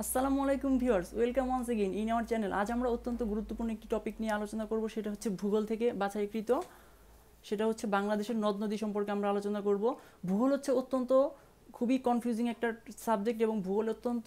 আসসালামু আলাইকুম viewers, welcome once again in our channel আজ আমরা অত্যন্ত গুরুত্বপূর্ণ একটি টপিক নিয়ে আলোচনা করব, সেটা হচ্ছে ভূগোল থেকে বাছাইকৃত। সেটা হচ্ছে বাংলাদেশের নদ নদী সম্পর্কে আমরা আলোচনা করব। ভূগোল হচ্ছে অত্যন্ত খুবই কনফিউজিং একটা সাবজেক্ট এবং ভূগোল অত্যন্ত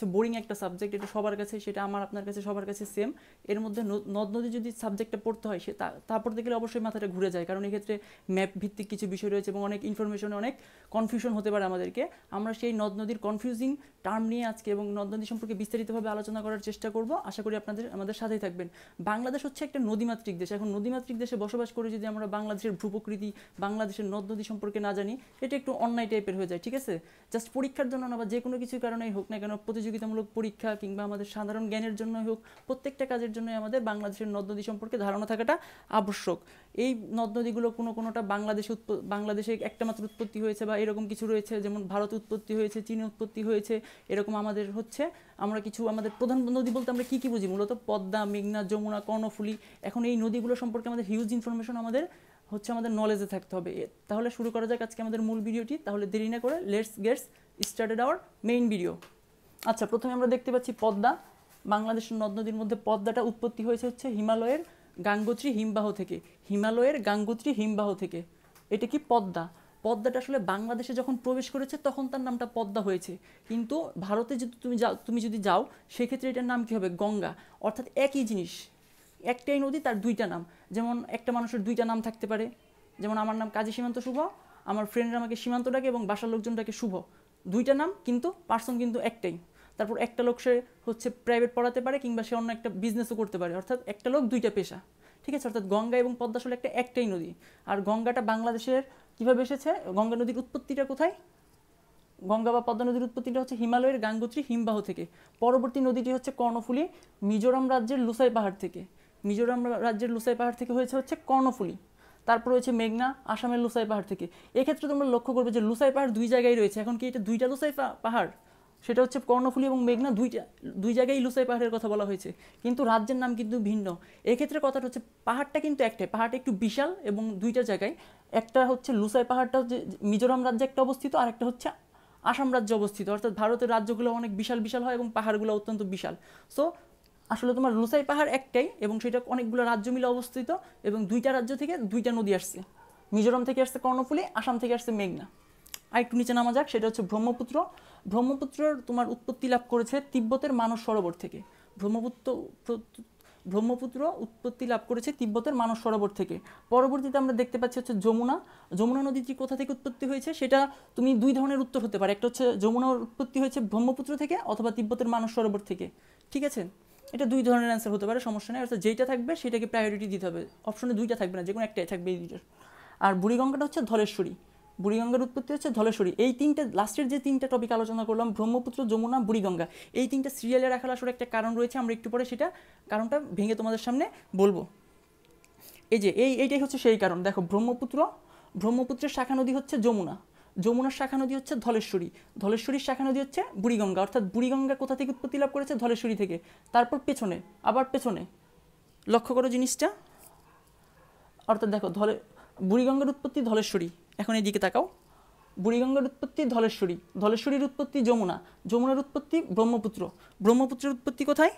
হচ্ছে বোরিং একটা সাবজেক্ট এটা সবার কাছে, সেটা আমার, আপনার কাছে সবার কাছে সেম এর মধ্যে নদ নদী যদি সাবজেক্টটা পড়তে হয়, সে তা- পড়তে গেলে অবশ্যই মাথাটা ঘুরে যায়। কারণ এক্ষেত্রে ম্যাপ ভিত্তিক কিছু বিষয় রয়েছে এবং অনেক ইনফরমেশনে অনেক কনফিউশন হতে পারে আমাদেরকে। আমরা সেই নদ নদীর কনফিউজিং টার্ম নিয়ে আজকে এবং নদ নদী সম্পর্কে বিস্তারিতভাবে আলোচনা করার চেষ্টা করব। আশা করি আপনাদের, আমাদের সাথেই থাকবেন। বাংলাদেশ হচ্ছে একটা নদীমাতৃক দেশ। এখন নদীমাতৃক দেশে বসবাস করে যদি আমরা বাংলাদেশের ভূপ্রকৃতি, বাংলাদেশের নদ নদী সম্পর্কে না জানি, এটা একটু অন্যায় টাইপের হয়ে যায়, ঠিক আছে? জাস্ট পরীক্ষার জন্য না বা যে কোনো কিছু কারণেই হোক না কেন প্রতিযোগিতামূলক পরীক্ষা কিংবা আমাদের সাধারণ জ্ঞানের জন্যই হোক, প্রত্যেকটা কাজের জন্যই আমাদের বাংলাদেশের নদ নদী সম্পর্কে ধারণা থাকাটা আবশ্যক। এই নদ নদীগুলো কোনো কোনোটা বাংলাদেশে বাংলাদেশে একটা মাত্র উৎপত্তি হয়েছে বা এরকম কিছু রয়েছে, যেমন ভারত উৎপত্তি হয়েছে, চীনে উৎপত্তি হয়েছে, এরকম আমাদের হচ্ছে। আমরা কিছু আমাদের প্রধান নদী বলতে আমরা কী কী বুঝি? মূলত পদ্মা, মেঘনা, যমুনা, কর্ণফুলী। এখন এই নদীগুলো সম্পর্কে আমাদের হিউজ ইনফরমেশন আমাদের হচ্ছে আমাদের নলেজে থাকতে হবে। তাহলে শুরু করা যাক আজকে আমাদের মূল ভিডিওটি তাহলে দেরি না করে let's gets started our main video আচ্ছা প্রথমে আমরা দেখতে পাচ্ছি পদ্মা। বাংলাদেশের নদ নদীর মধ্যে পদ্মাটা উৎপত্তি হয়েছে হচ্ছে হিমালয়ের গাঙ্গোত্রী হিমবাহ থেকে। হিমালয়ের গাঙ্গোত্রী হিমবাহ থেকে। এটা কি পদ্মা? পদ্মাটা আসলে বাংলাদেশে যখন প্রবেশ করেছে, তখন তার নামটা পদ্মা হয়েছে। কিন্তু ভারতে যদি তুমি যাও, তুমি যদি যাও, সেক্ষেত্রে এটার নাম কী হবে? গঙ্গা। অর্থাৎ একই জিনিস। একটাই নদী, তার দুইটা নাম। যেমন একটা মানুষের দুইটা নাম থাকতে পারে। যেমন আমার নাম কাজী সীমান্ত শুভ, আমার ফ্রেন্ডরা আমাকে সীমান্ত ডাকে এবং বাসার লোকজন ডাকে শুভ। দুইটা নাম, কিন্তু পার্সন কিন্তু একটাই। তারপর একটা লোক সে হচ্ছে প্রাইভেট পড়াতে পারে কিংবা সে অন্য একটা বিজনেসও করতে পারে। অর্থাৎ একটা লোক দুইটা পেশা, ঠিক আছে? অর্থাৎ গঙ্গা এবং পদ্মা আসলে একটা একটাই নদী। আর গঙ্গাটা বাংলাদেশের কীভাবে এসেছে? গঙ্গা নদীর উৎপত্তিটা কোথায়? গঙ্গা বা পদ্মা নদীর উৎপত্তিটা হচ্ছে হিমালয়ের গাঙ্গোত্রী হিমবাহ থেকে। পরবর্তী নদীটি হচ্ছে কর্ণফুলি, মিজোরাম রাজ্যের লুসাই পাহাড় থেকে। মিজোরাম রাজ্যের লুসাই পাহাড় থেকে হয়েছে হচ্ছে কর্ণফুলী। তারপর রয়েছে মেঘনা, আসামের লুসাই পাহাড় থেকে। এক্ষেত্রে তোমরা লক্ষ্য করবে যে লুসাই পাহাড় দুই জায়গায় রয়েছে। এখন কি এটা দুইটা লুসাই পাহাড়? সেটা হচ্ছে কর্ণফুলী এবং মেঘনা দুইটা দুই জায়গায় লুসাই পাহাড়ের কথা বলা হয়েছে। কিন্তু রাজ্যের নাম কিন্তু ভিন্ন। এক্ষেত্রে কথাটা হচ্ছে পাহাড়টা কিন্তু একটাই। পাহাড়টা একটু বিশাল এবং দুইটা জায়গায়। একটা হচ্ছে লুসাই পাহাড়টা হচ্ছে মিজোরাম রাজ্যে একটা অবস্থিত, আর একটা হচ্ছে আসাম রাজ্যে অবস্থিত। অর্থাৎ ভারতের রাজ্যগুলো অনেক বিশাল বিশাল হয় এবং পাহাড়গুলো অত্যন্ত বিশাল। সো আসলে তোমার লুসাই পাহাড় একটাই এবং সেটা অনেকগুলো রাজ্য মিলে অবস্থিত এবং দুইটা রাজ্য থেকে দুইটা নদী আসছে। মিজোরাম থেকে আসছে কর্ণফুলী, আসাম থেকে আসছে মেঘনা। আর একটু নিচে নামা যাক, সেটা হচ্ছে ব্রহ্মপুত্র। ব্রহ্মপুত্রর তোমার উৎপত্তি লাভ করেছে তিব্বতের মানস সরোবর থেকে। ব্রহ্মপুত্র ব্রহ্মপুত্র উৎপত্তি লাভ করেছে তিব্বতের মানস সরোবর থেকে। পরবর্তীতে আমরা দেখতে পাচ্ছি হচ্ছে যমুনা। যমুনা নদীটি কোথা থেকে উৎপত্তি হয়েছে, সেটা তুমি দুই ধরনের উত্তর হতে পারে। একটা হচ্ছে যমুনার উৎপত্তি হয়েছে ব্রহ্মপুত্র থেকে, অথবা তিব্বতের মানস সরোবর থেকে। ঠিক আছে? এটা দুই ধরনের অ্যান্সার হতে পারে, সমস্যা নেই। অর্থাৎ যেটা থাকবে, সেটাকে প্রায়োরিটি দিতে হবে। অপশনে দুইটা থাকবে না যে কোনো একটাই থাকবে এই দুইটার। আর বুড়িগঙ্গাটা হচ্ছে ধলেশ্বরী। বুড়িগঙ্গার উৎপত্তি হচ্ছে ধলেশ্বরী। এই তিনটে, লাস্টের যে তিনটা টপিক আলোচনা করলাম, ব্রহ্মপুত্র, যমুনা, বুড়িগঙ্গা, এই তিনটা সিরিয়ালে রাখার আসলে একটা কারণ রয়েছে, আমরা একটু পরে সেটা কারণটা ভেঙে তোমাদের সামনে বলব। এই যে, এই, এইটাই হচ্ছে সেই কারণ। দেখো, ব্রহ্মপুত্র, ব্রহ্মপুত্রের শাখা নদী হচ্ছে যমুনা। যমুনার শাখা নদী হচ্ছে ধলেশ্বরী। ধলেশ্বরীর শাখা নদী হচ্ছে বুড়িগঙ্গা। অর্থাৎ বুড়িগঙ্গা কোথা থেকে উৎপত্তি লাভ করেছে? ধলেশ্বরী থেকে। তারপর পেছনে, আবার পেছনে। লক্ষ্য করো জিনিসটা। অর্থাৎ দেখো, ধলে, বুড়িগঙ্গার উৎপত্তি ধলেশ্বরী। এখন এই দিকে তাকাও। বুড়িগঙ্গার উৎপত্তি ধলেশ্বরী। ধলেশ্বরীর উৎপত্তি যমুনা। যমুনার উৎপত্তি ব্রহ্মপুত্র। ব্রহ্মপুত্রের উৎপত্তি কোথায়?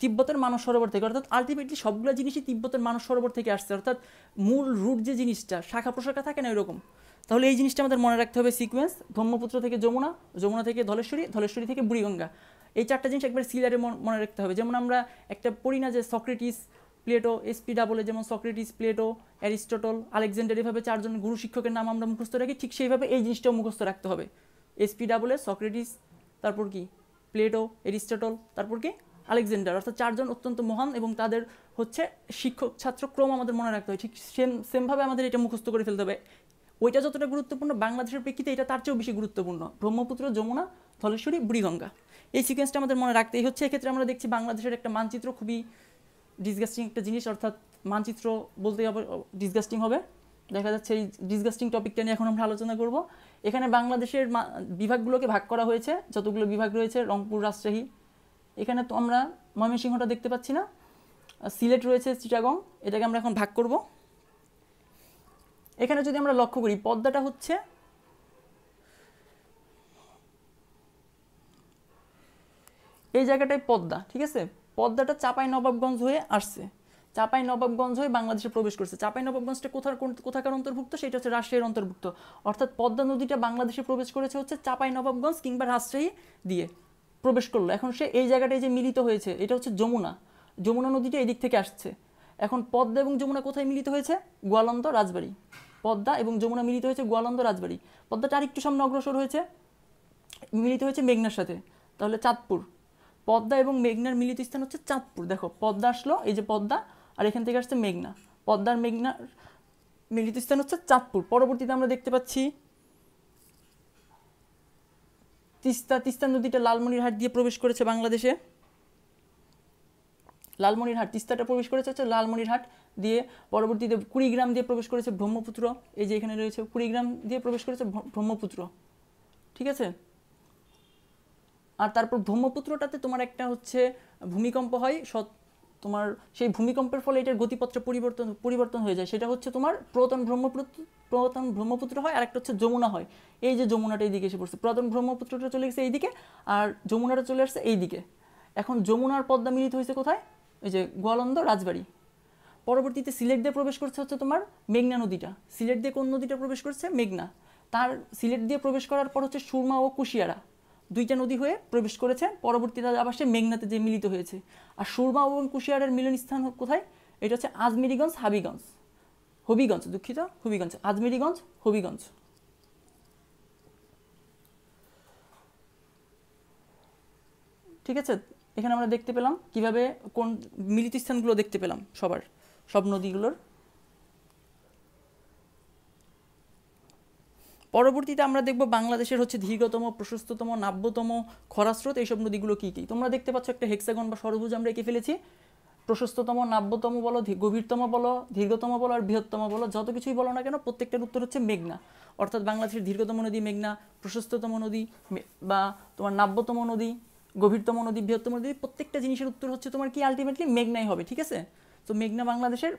তিব্বতের মানস সরোবর থেকে। অর্থাৎ আলটিমেটলি সবগুলো জিনিসই তিব্বতের মানস সরোবর থেকে আসছে। অর্থাৎ মূল রুট যে জিনিসটা, শাখা প্রশাখা থাকে না এরকম। তাহলে এই জিনিসটা আমাদের মনে রাখতে হবে সিকোয়েন্স ব্রহ্মপুত্র থেকে যমুনা যমুনা থেকে ধলেশ্বরী ধলেশ্বরী থেকে বুড়িগঙ্গা। এই চারটা জিনিস একবার সিলারে মনে রাখতে হবে। যেমন আমরা একটা পড়ি না যে সক্রেটিস প্লেটো এসপি ডাবলে যেমন সক্রেটিস, প্লেটো, অ্যারিস্টটল, আলেকজান্ডার, এভাবে চারজন গুরু শিক্ষকের নাম আমরা মুখস্থ রাখি, ঠিক সেইভাবে এই জিনিসটাও মুখস্থ রাখতে হবে। এসপি ডাবলে সক্রেটিস, তারপর কি? প্লেটো, অ্যারিস্টটল, তারপর কি? আলেকজান্ডার। অর্থাৎ চারজন অত্যন্ত মহান এবং তাদের হচ্ছে শিক্ষক, ছাত্র ক্রম আমাদের মনে রাখতে হবে ঠিক সেম, সেমভাবে আমাদের এটা মুখস্থ করে ফেলতে হবে। ওইটা যতটা গুরুত্বপূর্ণ, বাংলাদেশের প্রেক্ষিতে এটা তার চেয়েও বেশি গুরুত্বপূর্ণ। ব্রহ্মপুত্র, যমুনা, ধলেশ্বরী, বুড়িগঙ্গা। এই সিকোয়েন্সটা আমাদের মনে রাখতেই হচ্ছে। এক্ষেত্রে আমরা দেখছি বাংলাদেশের একটা মানচিত্র খুবই ডিসগাস্টিং একটা জিনিস, অর্থাৎ মানচিত্র বলতে হবে ডিসগাস্টিং হবে। দেখা যাচ্ছে এই ডিসগাস্টিং টপিকটা নিয়ে এখন আমরা আলোচনা করব। এখানে বাংলাদেশের বিভাগগুলোকে ভাগ করা হয়েছে। যতগুলো বিভাগ রয়েছে, রংপুর, রাজশাহী। এখানে তো আমরা ময়মনসিংহটা দেখতে পাচ্ছি না। সিলেট রয়েছে চিটাগং, এটাকে আমরা এখন ভাগ করব। এখানে যদি আমরা লক্ষ্য করি, পদ্মাটা হচ্ছে এই জায়গাটায় পদ্মা, ঠিক আছে? পদ্মাটা চাপাই নবাবগঞ্জ হয়ে আসছে। চাপাই নবাবগঞ্জ হয়ে বাংলাদেশে প্রবেশ করছে। চাপাই নবাবগঞ্জটা কোথার কোথাকার অন্তর্ভুক্ত? সেটা হচ্ছে রাজশাহীর অন্তর্ভুক্ত। অর্থাৎ পদ্মা নদীটা বাংলাদেশে প্রবেশ করেছে হচ্ছে চাপাই নবাবগঞ্জ কিংবা রাজশাহী দিয়ে প্রবেশ করল। এখন সে এই জায়গাটায় যে মিলিত হয়েছে, এটা হচ্ছে যমুনা। যমুনা নদীটা এদিক থেকে আসছে। এখন পদ্মা এবং যমুনা কোথায় মিলিত হয়েছে? গোয়ালন্দ, রাজবাড়ি। পদ্মা এবং যমুনা মিলিত হয়েছে গোয়ালন্দ, রাজবাড়ি। পদ্মাটা আরেকটু সামনে অগ্রসর হয়েছে, মিলিত হয়েছে মেঘনার সাথে। তাহলে চাঁদপুর। পদ্মা এবং মেঘনার মিলিত স্থান হচ্ছে চাঁদপুর। দেখো, পদ্মা আসলো, এই যে পদ্মা, আর এখান থেকে আসছে মেঘনা। পদ্মার মেঘনার মিলিত স্থান হচ্ছে চাঁদপুর। পরবর্তীতে আমরা দেখতে পাচ্ছি তিস্তা তিস্তা নদীটা লালমনিরহাট দিয়ে প্রবেশ করেছে বাংলাদেশে। লালমনিরহাট, তিস্তাটা প্রবেশ করেছে হচ্ছে লালমনিরহাট দিয়ে, পরবর্তীতে কুড়িগ্রাম দিয়ে প্রবেশ করেছে ব্রহ্মপুত্র। এই যে এখানে রয়েছে কুড়িগ্রাম দিয়ে প্রবেশ করেছে ব্রহ্মপুত্র। ঠিক আছে? আর তারপর ব্রহ্মপুত্রটাতে তোমার একটা হচ্ছে ভূমিকম্প হয়, সৎ তোমার সেই ভূমিকম্পের ফলে এটার গতিপত্র পরিবর্তন পরিবর্তন হয়ে যায়। সেটা হচ্ছে তোমার প্রতন ব্রহ্মপুত্র প্রতন ব্রহ্মপুত্র হয় আর একটা হচ্ছে যমুনা হয়। এই যে যমুনাটা এইদিকে এসে পড়ছে, প্রতন ব্রহ্মপুত্রটা চলে গেছে এইদিকে আর যমুনাটা চলে আসছে এইদিকে। এখন যমুনার পদ্মা মিলিত হয়েছে কোথায়? এই যে গোয়ালন্দ, রাজবাড়ি। পরবর্তীতে সিলেট দিয়ে প্রবেশ করছে হচ্ছে তোমার মেঘনা নদীটা। সিলেট দিয়ে কোন নদীটা প্রবেশ করছে? মেঘনা। তার সিলেট দিয়ে প্রবেশ করার পর হচ্ছে সুরমা ও কুশিয়ারা। দুইটা নদী হয়ে প্রবেশ করেছে। পরবর্তীতে আবার সে মেঘনাতে যে মিলিত হয়েছে। আর সুরমা এবং কুশিয়ারের মিলন স্থান কোথায়? এটা হচ্ছে আজমেরিগঞ্জ, হাবিগঞ্জ। হবিগঞ্জ, দুঃখিত, হবিগঞ্জ। আজমিরিগঞ্জ, হবিগঞ্জ। ঠিক আছে? এখানে আমরা দেখতে পেলাম কীভাবে কোন মিলিত স্থানগুলো দেখতে পেলাম সবার, সব নদীগুলোর। পরবর্তীতে আমরা দেখব বাংলাদেশের হচ্ছে দীর্ঘতম প্রশস্ততম, নাব্যতম খরাস্রোত এইসব নদীগুলো কী কী? তোমরা দেখতে পাচ্ছ একটা হেক্সাগন বা সরভুজ আমরা এঁকে ফেলেছি। প্রশস্ততম, নাব্যতম বলো গভীরতম বলো দীর্ঘতম বলো আর বৃহত্তম বলো, যত কিছুই বলো না কেন প্রত্যেকটার উত্তর হচ্ছে মেঘনা। অর্থাৎ বাংলাদেশের দীর্ঘতম নদী মেঘনা, প্রশস্ততম নদী বা তোমার নাব্যতম নদী, গভীরতম নদী, বৃহত্তম নদী, প্রত্যেকটা জিনিসের উত্তর হচ্ছে তোমার কি? আলটিমেটলি মেঘনাই হবে, ঠিক আছে? তো মেঘনা বাংলাদেশের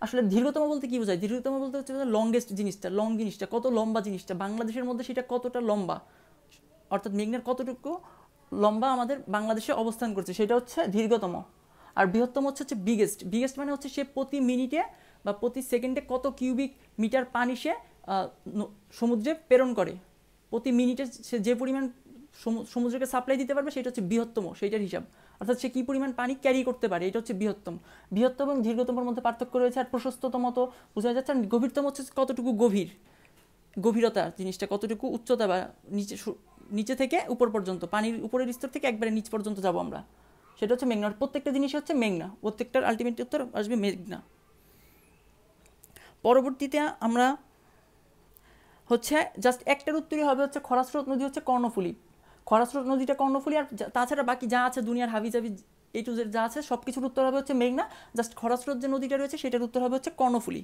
আসলে দীর্ঘতম বলতে কি বোঝায়? দীর্ঘতম বলতে হচ্ছে লংগেস্ট জিনিসটা লং জিনিসটা, কত লম্বা জিনিসটা, বাংলাদেশের মধ্যে সেটা কতটা লম্বা? অর্থাৎ মেঘনার কতটুকু লম্বা আমাদের বাংলাদেশে অবস্থান করছে, সেটা হচ্ছে দীর্ঘতম। আর বৃহত্তম হচ্ছে হচ্ছে বিগেস্ট বিগেস্ট মানে হচ্ছে সে প্রতি মিনিটে বা প্রতি সেকেন্ডে কত কিউবিক মিটার পানি সে সমুদ্রে প্রেরণ করে। প্রতি মিনিটে সে যে পরিমাণ সমু- সমুদ্রকে সাপ্লাই দিতে পারবে, সেটা হচ্ছে বৃহত্তম, সেইটার হিসাব। অর্থাৎ সে কী পরিমাণ পানি ক্যারি করতে পারে, এটা হচ্ছে বৃহত্তম। বৃহত্তম এবং দীর্ঘতমের মধ্যে পার্থক্য রয়েছে আর প্রশস্ততম তো বোঝা যাচ্ছে, আর গভীরতম হচ্ছে কতটুকু গভীর? গভীরতা জিনিসটা কতটুকু উচ্চতা বা নিচে নিচে থেকে উপর পর্যন্ত, পানির উপরের স্তর থেকে একবারে নিচ পর্যন্ত যাব আমরা। সেটা হচ্ছে মেঘনা প্রত্যেকটা জিনিস হচ্ছে মেঘনা। প্রত্যেকটার আলটিমেট উত্তর আসবে মেঘনা। পরবর্তীতে আমরা হচ্ছে জাস্ট একটার উত্তরই হবে হচ্ছে খরাস্রোত নদী হচ্ছে কর্ণফুলী। খরাস্রোত নদীটা কর্ণফুলী আর তাছাড়া বাকি যা আছে দুনিয়ার হাবি জাবি এই টু যা আছে সব কিছুর উত্তর হবে হচ্ছে মেঘনা। জাস্ট খরাস্রোত যে নদীটা রয়েছে, সেটার উত্তর হবে হচ্ছে কর্ণফুলী।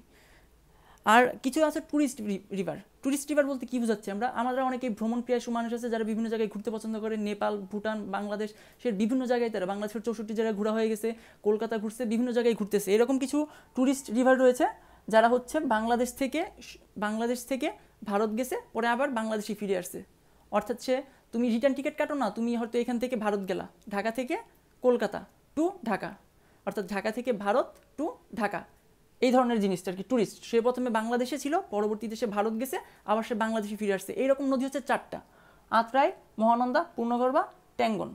আর কিছু আছে ট্যুরিস্ট রিভার ট্যুরিস্ট রিভার বলতে কী বোঝাচ্ছি আমরা? আমরা অনেকেই ভ্রমণ প্রিয়াসু মানুষ আছে যারা বিভিন্ন জায়গায় ঘুরতে পছন্দ করে। নেপাল, ভুটান, বাংলাদেশ, সে বিভিন্ন জায়গায় তারা। বাংলাদেশের চৌষট্টি জায়গায় ঘোরা হয়ে গেছে, কলকাতা ঘুরছে, বিভিন্ন জায়গায় ঘুরতেছে। এরকম কিছু ট্যুরিস্ট রিভার রয়েছে, যারা হচ্ছে বাংলাদেশ থেকে বাংলাদেশ থেকে ভারত গেছে, পরে আবার বাংলাদেশে ফিরে আসছে। অর্থাৎ সে তুমি রিটার্ন টিকিট কাটো না, তুমি হয়তো এখান থেকে ভারত গেলা, ঢাকা থেকে কলকাতা টু ঢাকা। অর্থাৎ ঢাকা থেকে ভারত টু ঢাকা। এই ধরনের জিনিসটা আর কি ট্যুরিস্ট সে প্রথমে বাংলাদেশে ছিল, পরবর্তীতে সে ভারত গেছে, আবার সে বাংলাদেশে ফিরে আসছে। এইরকম নদী হচ্ছে চারটা। আত্রাই, মহানন্দা, পূর্ণগর্ভা, ট্যাঙ্গন।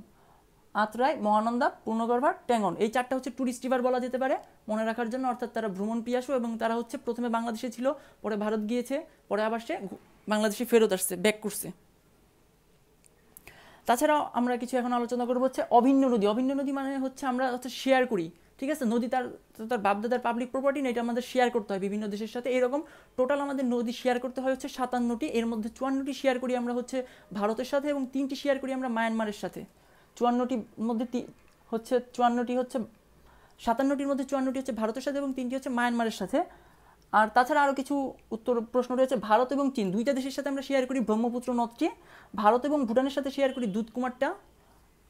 আত্রাই, মহানন্দা, পূর্ণগর্ভা, ট্যাঙ্গন। এই চারটা হচ্ছে ট্যুরিস্ট রিভার বলা যেতে পারে, মনে রাখার জন্য। অর্থাৎ তারা ভ্রমণ পিয়াসু এবং তারা হচ্ছে প্রথমে বাংলাদেশে ছিল, পরে ভারত গিয়েছে, পরে আবার সে বাংলাদেশে ফেরত আসছে ব্যাক করছে। তাছাড়াও আমরা কিছু এখন আলোচনা করব হচ্ছে অভিন্ন নদী। অভিন্ন নদী মানে হচ্ছে আমরা হচ্ছে শেয়ার করি, ঠিক আছে? নদী তার তার বাপদাদার পাবলিক প্রপার্টি না, এটা আমাদের শেয়ার করতে হয় বিভিন্ন দেশের সাথে। এরকম টোটাল আমাদের নদী শেয়ার করতে হয় হচ্ছে সাতান্নটি, এর মধ্যে চুয়ান্নটি শেয়ার করি আমরা হচ্ছে ভারতের সাথে এবং তিনটি শেয়ার করি আমরা মায়ানমারের সাথে। চুয়ান্নটির মধ্যে হচ্ছে চুয়ান্নটি হচ্ছে, সাতান্নটির মধ্যে চুয়ান্নটি হচ্ছে ভারতের সাথে এবং তিনটি হচ্ছে মায়ানমারের সাথে। আর তাছাড়া আরও কিছু উত্তর প্রশ্ন রয়েছে। ভারত এবং চীন, দুইটা দেশের সাথে আমরা শেয়ার করি ব্রহ্মপুত্র নদটি ভারত এবং ভুটানের সাথে শেয়ার করি দুধকুমারটা।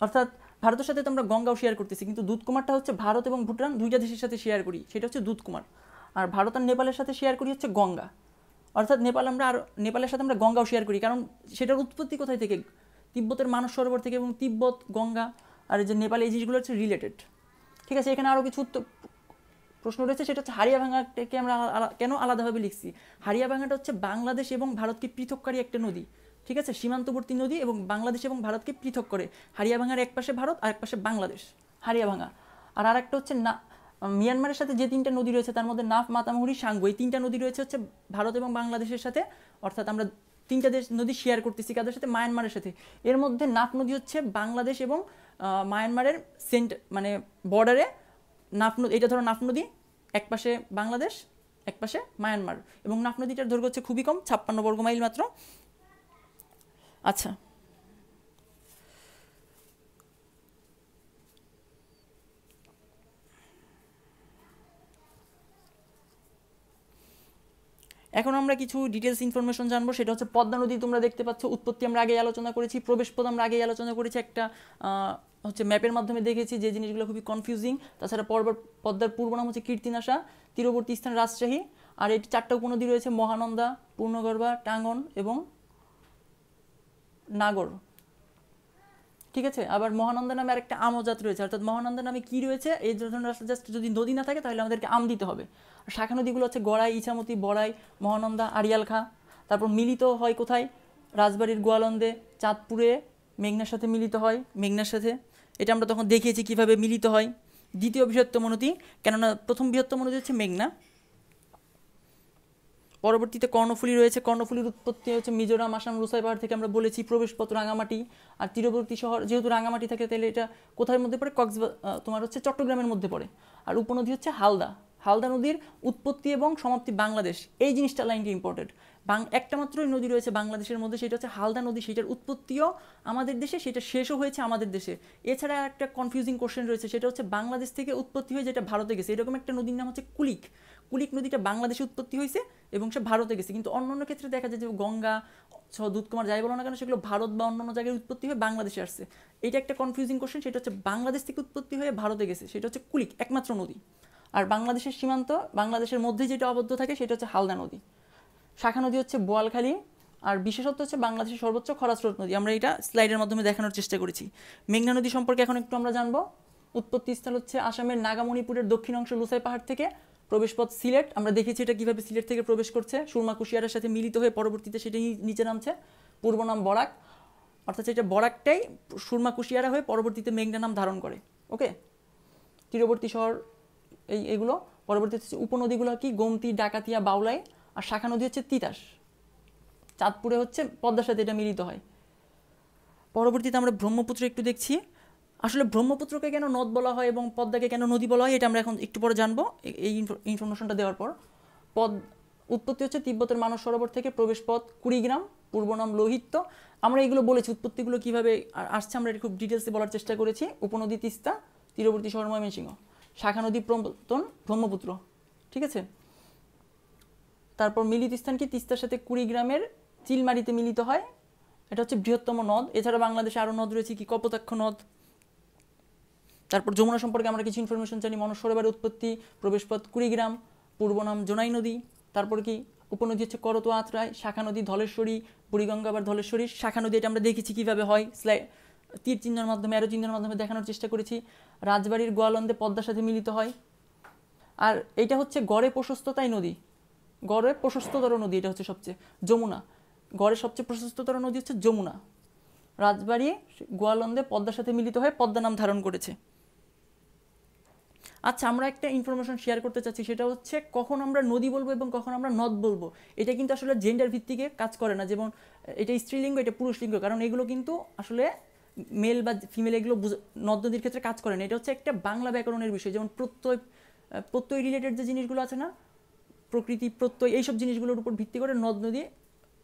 অর্থাৎ ভারতের সাথে তো আমরা গঙ্গাও শেয়ার করতেছি, কিন্তু দুধকুমারটা হচ্ছে ভারত এবং ভুটান দুইটা দেশের সাথে শেয়ার করি, সেটা হচ্ছে দুধকুমার। আর ভারত আর নেপালের সাথে শেয়ার করি হচ্ছে গঙ্গা। অর্থাৎ নেপাল আমরা আর, নেপালের সাথে আমরা গঙ্গাও শেয়ার করি, কারণ সেটার উৎপত্তি কোথায় থেকে? তিব্বতের মানস সরোবর থেকে এবং তিব্বত, গঙ্গা, আর যে নেপাল, এই জিনিসগুলো হচ্ছে রিলেটেড ঠিক আছে, এখানে আরও কিছু উত্তর প্রশ্ন রয়েছে, সেটা হচ্ছে হারিয়া ভাঙাটাকে আমরা কেন আলাদাভাবে লিখছি? হারিয়া ভাঙাটা হচ্ছে বাংলাদেশ এবং ভারতকে পৃথককারী একটা নদী, ঠিক আছে? সীমান্তবর্তী নদী এবং বাংলাদেশ এবং ভারতকে পৃথক করে। হারিয়া ভাঙার এক পাশে ভারত আর এক পাশে বাংলাদেশ হারিয়া ভাঙা আর আরেকটা হচ্ছে না, মিয়ানমারের সাথে যে তিনটা নদী রয়েছে, তার মধ্যে নাফ, মাতামুহুরি, সাঙ্গু, এই তিনটা নদী রয়েছে হচ্ছে ভারত এবং বাংলাদেশের সাথে। অর্থাৎ আমরা তিনটা দেশ, নদী শেয়ার করতেছি কাদের সাথে? মায়ানমারের সাথে। এর মধ্যে নাফ নদী হচ্ছে বাংলাদেশ এবং মায়ানমারের সেন্ট মানে বর্ডারে নাফ নদী এটা ধরো নাফ নদী, এক পাশে বাংলাদেশ, এক পাশে মায়ানমার। এবং নাফ নদীটার দৈর্ঘ্য হচ্ছে খুবই কম, ছাপ্পান্ন বর্গ মাইল মাত্র। আচ্ছা। এখন আমরা কিছু ডিটেলস ইনফরমেশন জানব, সেটা হচ্ছে পদ্মা নদী তোমরা দেখতে পাচ্ছ। উৎপত্তি আমরা আগেই আলোচনা করেছি, প্রবেশপথ আমরা আগেই আলোচনা করেছি একটা হচ্ছে ম্যাপের মাধ্যমে দেখেছি যে জিনিসগুলো খুবই কনফিউজিং তাছাড়া পর্বত পদ্মার পূর্ব নাম হচ্ছে কীর্তিনাশা, তীরবর্তী স্থান রাজশাহী। আর এটি চারটা উপনদী রয়েছে, মহানন্দা, পূর্ণগর্ভা, টাঙ্গন এবং নাগর। ঠিক আছে? আবার মহানন্দা নামে আরেকটা আমজাত রয়েছে। অর্থাৎ মহানন্দা নামে কি রয়েছে? এই ধরনের জাস্ট যদি নদী না থাকে, তাহলে আমাদেরকে আম দিতে হবে। আর শাখা নদীগুলো হচ্ছে গড়াই, ইছামতি, বড়াই, মহানন্দা, আড়িয়ালখা। তারপর মিলিত হয় কোথায়? রাজবাড়ির গোয়ালন্দে, চাঁদপুরে মেঘনার সাথে মিলিত হয়, মেঘনার সাথে। এটা আমরা তখন দেখিয়েছি কীভাবে মিলিত হয়। দ্বিতীয় বৃহত্তম নদী, কেননা প্রথম বৃহত্তম নদী হচ্ছে মেঘনা। পরবর্তীতে কর্ণফুলি রয়েছে। কর্ণফুলীর উৎপত্তি হচ্ছে মিজোরাম, আসাম, রুসাই পাহাড় থেকে আমরা বলেছি প্রবেশপথ রাঙামাটি আর তীরবর্তী শহর। যেহেতু রাঙামাটি থাকে, তাহলে এটা কোথায় মধ্যে পড়ে? কক্সবা তোমার হচ্ছে চট্টগ্রামের মধ্যে পড়ে। আর উপনদী হচ্ছে হালদা। হালদা নদীর উৎপত্তি এবং সমাপ্তি বাংলাদেশ। এই জিনিসটা লাইনটি ইম্পর্টেন্ট বাং একটা মাত্রই নদী রয়েছে বাংলাদেশের মধ্যে, সেটা হচ্ছে হালদা নদী, সেটার উৎপত্তিও আমাদের দেশে, সেটা শেষও হয়েছে আমাদের দেশে। এছাড়া একটা কনফিউজিং কোশ্চেন রয়েছে, সেটা হচ্ছে বাংলাদেশ থেকে উৎপত্তি হয়ে যেটা ভারতে গেছে। এরকম একটা নদীর নাম হচ্ছে কুলিক। কুলিক নদীটা বাংলাদেশে উৎপত্তি হয়েছে এবং সে ভারতে গেছে। কিন্তু অন্য অন্য ক্ষেত্রে দেখা যায় যে গঙ্গা দুধকুমার যাই বলো না কেন, সেগুলো ভারত বা অন্য জায়গায় উৎপত্তি হয়ে বাংলাদেশে আসছে। এটা একটা কনফিউজিং কোশ্চেন সেটা হচ্ছে বাংলাদেশ থেকে উৎপত্তি হয়ে ভারতে গেছে। সেটা হচ্ছে কুলিক, একমাত্র নদী। আর বাংলাদেশের সীমান্ত, বাংলাদেশের মধ্যে যেটা আবদ্ধ থাকে, সেটা হচ্ছে হালদা নদী। শাখা নদী হচ্ছে বোয়ালখালী, আর বিশেষত্ব হচ্ছে বাংলাদেশের সর্বোচ্চ খরাস্রোত নদী। আমরা এটা স্লাইডের মাধ্যমে দেখানোর চেষ্টা করেছি। মেঘনা নদী সম্পর্কে এখন একটু আমরা জানব। উৎপত্তি স্থল হচ্ছে আসামের নাগামণিপুরের দক্ষিণ অংশ লুসাই পাহাড় থেকে। প্রবেশপথ সিলেট, আমরা দেখেছি এটা কীভাবে সিলেট থেকে প্রবেশ করছে। সুরমা কুশিয়ারের সাথে মিলিত হয়ে পরবর্তীতে সেটা নিচে নামছে। পূর্ব নাম বরাক। অর্থাৎ সেটা বরাকটাই সুরমা কুশিয়ারা হয়ে পরবর্তীতে মেঘনা নাম ধারণ করে। ওকে? তীরবর্তী শহর এই, এগুলো। পরবর্তীতে উপনদীগুলো কি? গোমতি, ডাকাতিয়া, বাউলাই। আর শাখা নদী হচ্ছে তিতাস। চাঁদপুরে হচ্ছে পদ্মার সাথে এটা মিলিত হয়। পরবর্তীতে আমরা ব্রহ্মপুত্র একটু দেখছি। আসলে ব্রহ্মপুত্রকে কেন নদ বলা হয় এবং পদ্মাকে কেন নদী বলা হয়, এটা আমরা এখন একটু পরে জানব। এই ইনফরমেশনটা দেওয়ার পর। পদ উৎপত্তি হচ্ছে তিব্বতের মানস সরোবর থেকে প্রবেশ প্রবেশপথ কুড়িগ্রাম, পূর্ব নাম লোহিত্য আমরা এগুলো বলেছি, উৎপত্তিগুলো কীভাবে আসছে আমরা এটা খুব ডিটেলসে বলার চেষ্টা করেছি। উপনদী তিস্তা, তীরবর্তী শহর ময়মনসিংহ। শাখা নদী প্রবর্তন ব্রহ্মপুত্র। ঠিক আছে? তারপর মিলিত স্থান কি তিস্তার সাথে কুড়িগ্রামের চিলমারিতে মিলিত হয়? এটা হচ্ছে বৃহত্তম নদ। এছাড়া বাংলাদেশে আরও নদ রয়েছে কি? কপোতাক্ষ নদ। তারপর যমুনা সম্পর্কে আমরা কিছু ইনফরমেশন জানি। মনসরোবরের উৎপত্তি, প্রবেশপথ কুড়িগ্রাম, পূর্ব নাম জোনাই নদী। তারপর কি? উপনদী হচ্ছে করতোয়া আত্রায় শাখা নদী ধলেশ্বরী, বুড়িগঙ্গা আবার ধলেশ্বরী। শাখা নদী এটা আমরা দেখেছি কীভাবে হয়? স্লাই তীর চিহ্নের মাধ্যমে, অ্যারো চিহ্নের মাধ্যমে দেখানোর চেষ্টা করেছি। রাজবাড়ির গোয়ালন্দে পদ্মার সাথে মিলিত হয়। আর এটা হচ্ছে গড়ে প্রশস্ততাই নদী। গড়ে প্রশস্ততর নদী, এটা হচ্ছে সবচেয়ে যমুনা। গড়ে সবচেয়ে প্রশস্ততর নদী হচ্ছে যমুনা। রাজবাড়ি গোয়ালন্দে পদ্মার সাথে মিলিত হয়ে পদ্মা নাম ধারণ করেছে। আচ্ছা আমরা একটা ইনফরমেশন শেয়ার করতে চাচ্ছি, সেটা হচ্ছে কখন আমরা নদী বলব এবং কখন আমরা নদ বলব। এটা কিন্তু আসলে জেন্ডার ভিত্তিকে কাজ করে না, যেমন, এটা স্ত্রীলিঙ্গ, এটা পুরুষলিঙ্গ, কারণ এগুলো কিন্তু আসলে মেল বা ফিমেল এগুলো নদ নদীর ক্ষেত্রে কাজ করে না। এটা হচ্ছে একটা বাংলা ব্যাকরণের বিষয়, যেমন প্রত্যয় প্রত্যয় রিলেটেড যে জিনিসগুলো আছে না প্রকৃতি প্রত্যয়, এইসব জিনিসগুলোর উপর ভিত্তি করে নদ নদী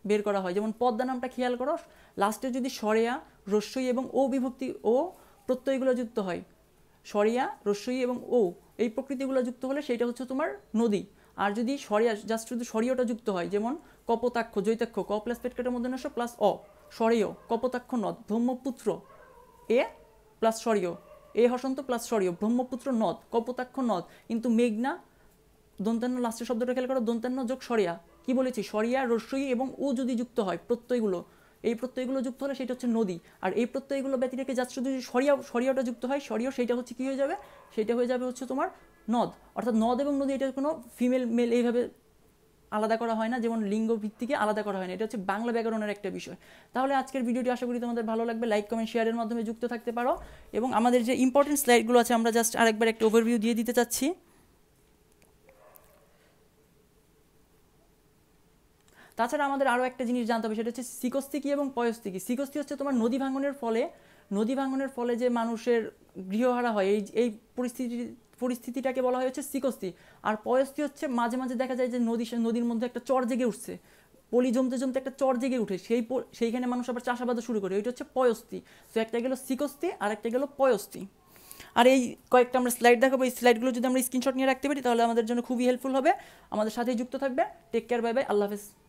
বের করা হয়। যেমন পদ্মা নামটা খেয়াল করো, লাস্টে যদি সরেয়া, রস্যই এবং ও বিভক্তি, ও প্রত্যয়গুলো যুক্ত হয়। সরিয়া, রস্যই এবং ও, এই প্রকৃতিগুলো যুক্ত হলে সেটা হচ্ছে তোমার নদী। আর যদি সরিয়া জাস্ট শুধু সরিয়টা যুক্ত হয়, যেমন কপোতাক্ষ, জৈতাক্ষ, ক প্লাস পেটকাটের মধ্যে নশ প্লাস অ, সরেয়, কপোতাক্ষ নদ, ব্রহ্মপুত্র, এ প্লাস সরিয়, এ হসন্ত প্লাস সরিয়, ব্রহ্মপুত্র নদ, কপোতাক্ষ নদ, কিন্তু মেঘনা দন্তান্ন লাস্টের শব্দটা খেয়াল করো, দন্তান্ন যোগ সরিয়া। কি বলেছি? সরিয়া, রস্যই এবং ও যদি যুক্ত হয়, প্রত্যয়গুলো। এই প্রত্যয়গুলো যুক্ত হলে সেটা হচ্ছে নদী। আর এই প্রত্যয়গুলো ব্যতি রেখে শুধু যদি সরিয়া, সরিয়াটা যুক্ত হয় সরিয়া সেটা হচ্ছে কি হয়ে যাবে? সেটা হয়ে যাবে হচ্ছে তোমার নদ। অর্থাৎ নদ এবং নদী, এটা কোনো ফিমেল মেল এইভাবে আলাদা করা হয় না, যেমন লিঙ্গ ভিত্তিকে আলাদা করা হয় না। এটা হচ্ছে বাংলা ব্যাকরণের একটা বিষয়। তাহলে আজকের ভিডিওটি আশা করি তোমাদের ভালো লাগবে। লাইক কমেন্ট শেয়ারের মাধ্যমে যুক্ত থাকতে পারো। এবং আমাদের যে ইম্পর্টেন্ট স্লাইডগুলো আছে, আমরা জাস্ট আরেকবার একটা ওভারভিউ দিয়ে দিতে চাচ্ছি। তাছাড়া আমাদের আরও একটা জিনিস জানতে হবে, সেটা হচ্ছে সিকস্তিকি এবং পয়স্তিকি। সিকস্তি হচ্ছে তোমার নদী ভাঙনের ফলে, নদী ভাঙনের ফলে যে মানুষের গৃহহারা হয়, এই এই পরিস্থিতি, পরিস্থিতিটাকে বলা হয় হচ্ছে সিকস্তি আর পয়স্তি হচ্ছে মাঝে মাঝে দেখা যায় যে নদী, নদীর মধ্যে একটা চর জেগে উঠছে। পলি জমতে জমতে একটা চর জেগে উঠে, সেই সেইখানে মানুষ আবার চাষাবাদও শুরু করে। ওইটা হচ্ছে পয়স্তি। তো একটা গেল সিকস্তি আর একটা গেল পয়স্তি। আর এই কয়েকটা আমরা স্লাইড দেখাবো। এই স্লাইডগুলো যদি আমরা স্ক্রিনশট নিয়ে রাখতে পারি, তাহলে আমাদের জন্য খুবই হেল্পফুল হবে। আমাদের সাথেই যুক্ত থাকবে। টেক কেয়ার বাই বাই আল্লাহ হাফেজ।